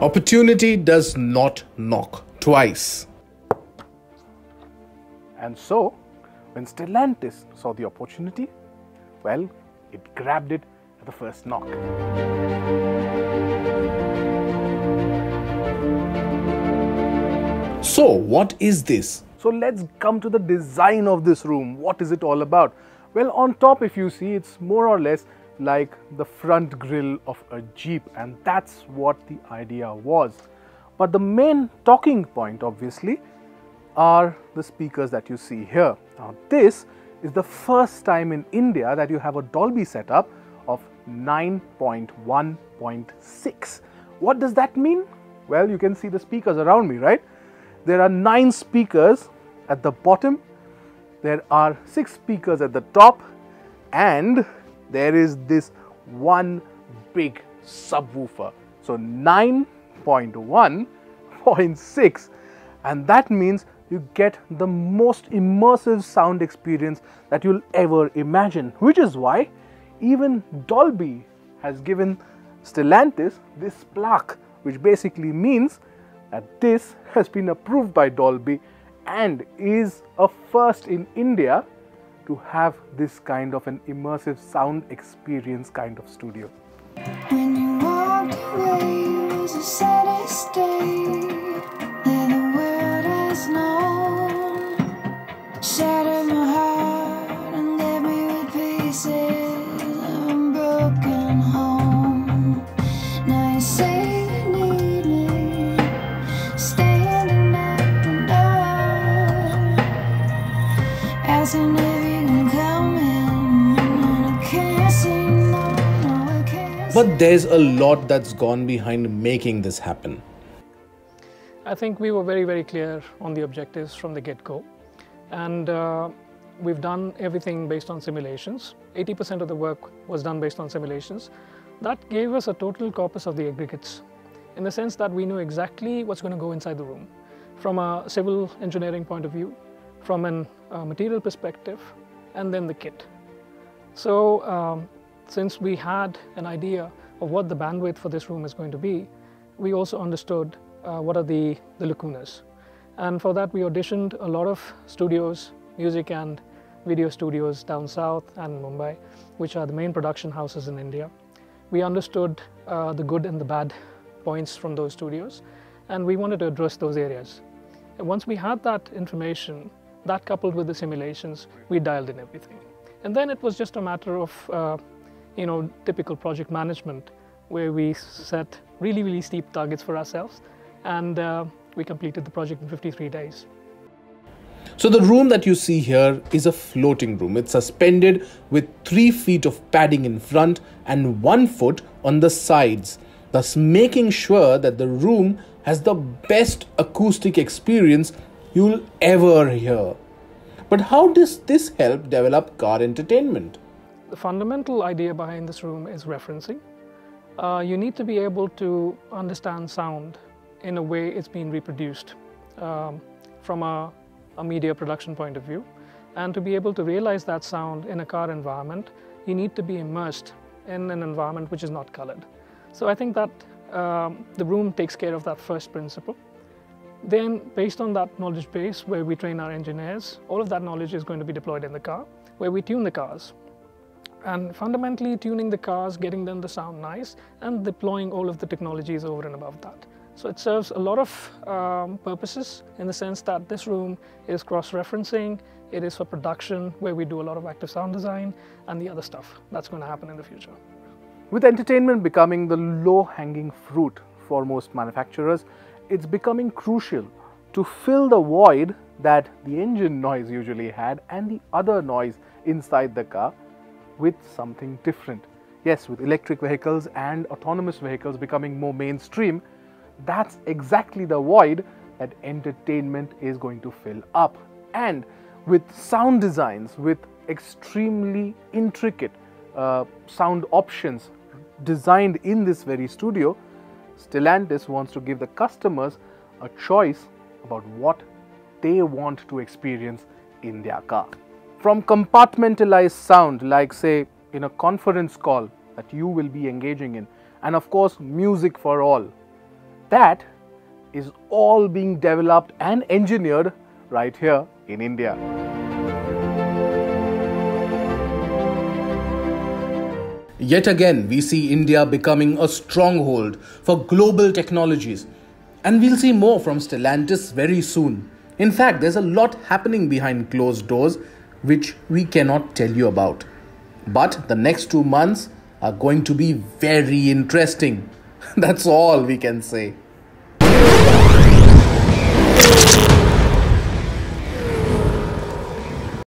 Opportunity does not knock twice. And so, when Stellantis saw the opportunity, well, it grabbed it at the first knock. So, what is this? So let's come to the design of this room. What is it all about? Well, on top, if you see, it's more or less like the front grille of a Jeep, and that's what the idea was. But the main talking point, obviously, are the speakers that you see here. Now, this is the first time in India that you have a Dolby setup of 9.1.6. What does that mean? Well, you can see the speakers around me, right? There are nine speakers at the bottom, there are six speakers at the top, and there is this one big subwoofer. So 9.1.6, and that means you get the most immersive sound experience that you'll ever imagine, which is why even Dolby has given Stellantis this plaque, which basically means that this has been approved by Dolby and is a first in India to have this kind of an immersive sound experience kind of studio. But there's a lot that's gone behind making this happen. I think we were very, very clear on the objectives from the get-go. And uh, we've done everything based on simulations. 80% of the work was done based on simulations. That gave us a total corpus of the aggregates in the sense that we knew exactly what's going to go inside the room from a civil engineering point of view, from a uh, material perspective, and then the kit. So um, since we had an idea of what the bandwidth for this room is going to be, we also understood uh, what are the, the lacunas. And for that, we auditioned a lot of studios, music and video studios down south and Mumbai, which are the main production houses in India. We understood uh, the good and the bad points from those studios, and we wanted to address those areas. And once we had that information, that coupled with the simulations, we dialed in everything. And then it was just a matter of, uh, you know, typical project management, where we set really, really steep targets for ourselves, and uh, we completed the project in 53 days. So the room that you see here is a floating room. It's suspended with 3 feet of padding in front and 1 foot on the sides, thus making sure that the room has the best acoustic experience you'll ever hear. But how does this help develop car entertainment? The fundamental idea behind this room is referencing. Uh, you need to be able to understand sound in a way it's been reproduced um, from a, a media production point of view. And to be able to realize that sound in a car environment, you need to be immersed in an environment which is not colored. So I think that um, the room takes care of that first principle. Then, based on that knowledge base where we train our engineers, all of that knowledge is going to be deployed in the car, where we tune the cars. And fundamentally tuning the cars, getting them to sound nice, and deploying all of the technologies over and above that. So it serves a lot of um, purposes in the sense that this room is cross-referencing, it is for production where we do a lot of active sound design and the other stuff that's going to happen in the future. With entertainment becoming the low-hanging fruit for most manufacturers, it's becoming crucial to fill the void that the engine noise usually had and the other noise inside the car with something different. Yes, with electric vehicles and autonomous vehicles becoming more mainstream, that's exactly the void that entertainment is going to fill up. And with sound designs, with extremely intricate uh, sound options designed in this very studio, Stellantis wants to give the customers a choice about what they want to experience in their car. From compartmentalized sound, like say in a conference call that you will be engaging in, and of course, music for all, that is all being developed and engineered right here in India. Yet again, we see India becoming a stronghold for global technologies. And we'll see more from Stellantis very soon. In fact, there's a lot happening behind closed doors which we cannot tell you about. But the next two months are going to be very interesting. That's all we can say.